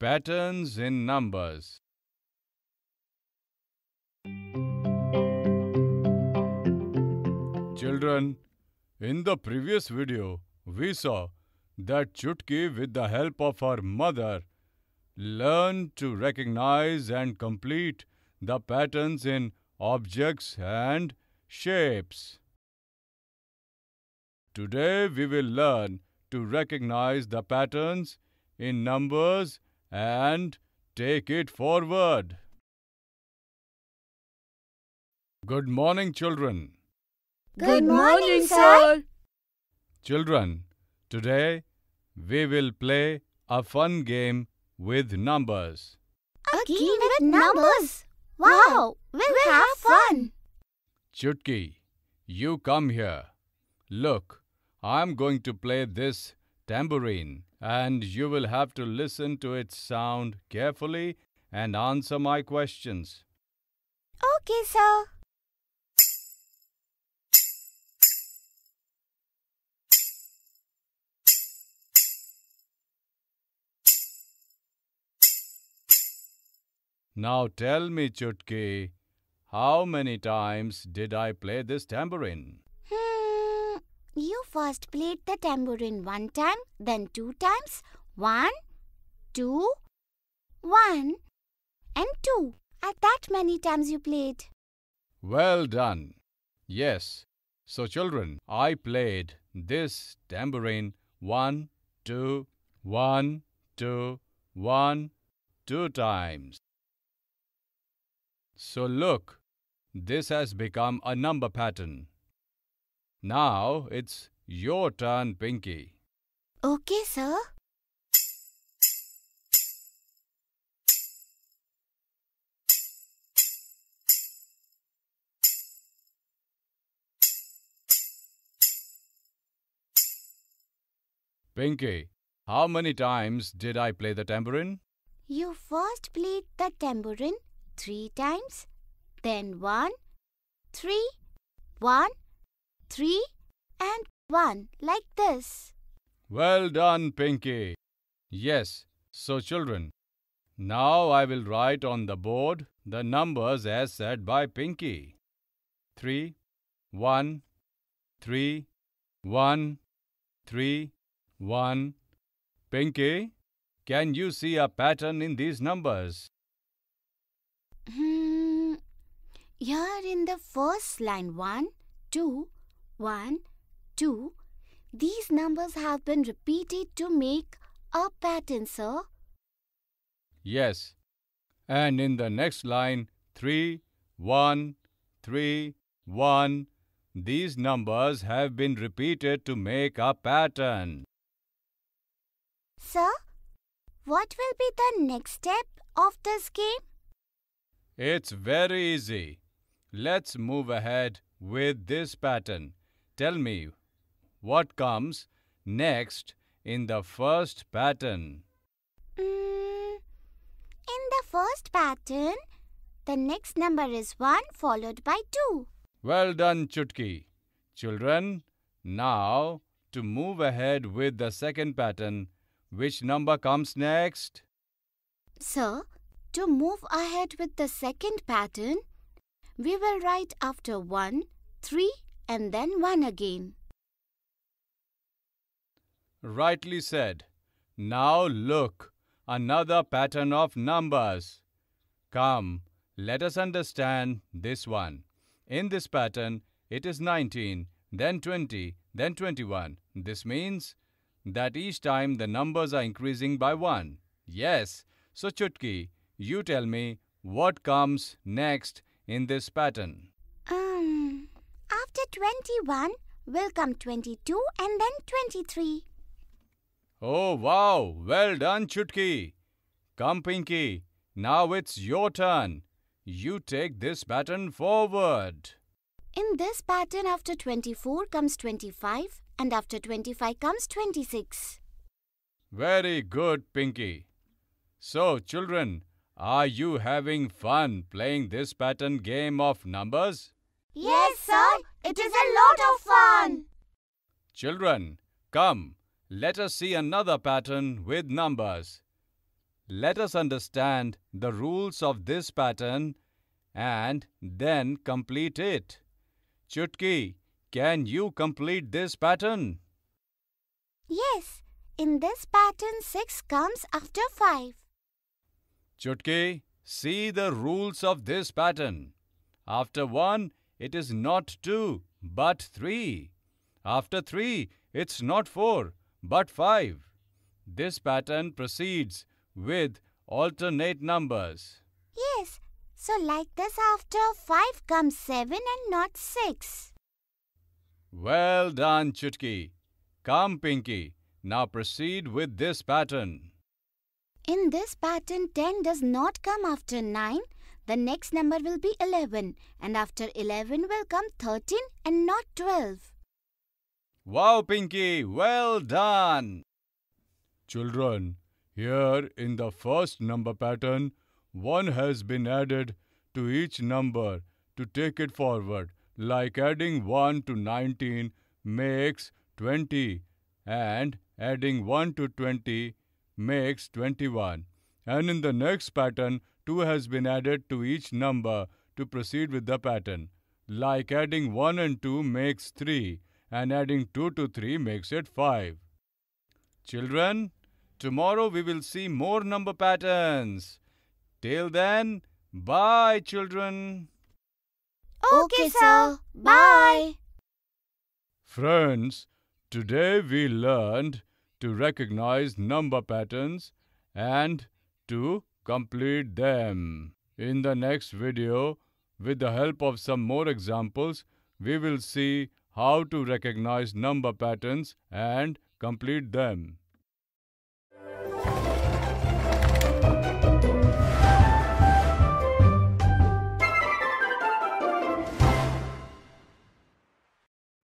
Patterns in Numbers Children, in the previous video, we saw that Chutki, with the help of her mother, learned to recognize and complete the patterns in objects and shapes. Today we will learn to recognize the patterns in numbers and take it forward. Good morning, children. Good morning, sir. Children, today we will play a fun game with numbers. A game with numbers. Wow, we'll have fun. Chutki, you come here. Look, I'm going to play this tambourine and you will have to listen to its sound carefully and answer my questions. Okay, sir. Now tell me, Chutki, how many times did I play this tambourine? You first played the tambourine one time, then two times. One, two, one, and two. At that many times you played. Well done. Yes. So, children, I played this tambourine one, two, one, two, one, two times. So, look, this has become a number pattern. Now it's your turn, Pinky. Okay, sir. Pinky, how many times did I play the tambourine? You first played the tambourine three times, then one, three, one, three, and one, like this. Well done, Pinky. Yes, so children, now I will write on the board the numbers as said by Pinky. 3, 1, 3, 1, 3, 1. Pinky, can you see a pattern in these numbers? Hmm. Here in the first line, one, two, one, two, these numbers have been repeated to make a pattern, sir. Yes. And in the next line, 3, 1, 3, 1, these numbers have been repeated to make a pattern. Sir, what will be the next step of this game? It's very easy. Let's move ahead with this pattern. Tell me, what comes next in the first pattern? Mm, in the first pattern, the next number is 1 followed by 2. Well done, Chutki. Children, now to move ahead with the second pattern, which number comes next? Sir, to move ahead with the second pattern, we will write after 1, 3 and then 1 again. Rightly said. Now look, another pattern of numbers. Come, let us understand this one. In this pattern, it is 19, then 20, then 21. This means that each time the numbers are increasing by 1. Yes, so Chutki, you tell me what comes next in this pattern. After 21 will come 22 and then 23. Oh wow, well done Chutki. Come Pinky, now it's your turn. You take this pattern forward. In this pattern after 24 comes 25 and after 25 comes 26. Very good Pinky. So children, are you having fun playing this pattern game of numbers? Yes. It is a lot of fun. Children, come, let us see another pattern with numbers. let us understand the rules of this pattern and then complete it. Chutki, can you complete this pattern? Yes, in this pattern 6 comes after 5. Chutki, see the rules of this pattern. After 1, it is not 2, but 3. After 3, it's not 4, but 5. This pattern proceeds with alternate numbers. Yes, so like this after 5 comes 7 and not 6. Well done, Chutki. Come, Pinky. Now proceed with this pattern. In this pattern 10 does not come after 9. The next number will be 11 and after 11 will come 13 and not 12. Wow, Pinky, well done. Children, here in the first number pattern, 1 has been added to each number to take it forward, like adding 1 to 19 makes 20 and adding 1 to 20 makes 21. And in the next pattern, 2 has been added to each number to proceed with the pattern. Like adding 1 and 2 makes 3 and adding 2 to 3 makes it 5. Children, tomorrow we will see more number patterns. Till then, bye children. Okay, sir. Bye. Friends, today we learned to recognize number patterns and to complete them. In the next video, with the help of some more examples, we will see how to recognize number patterns and complete them.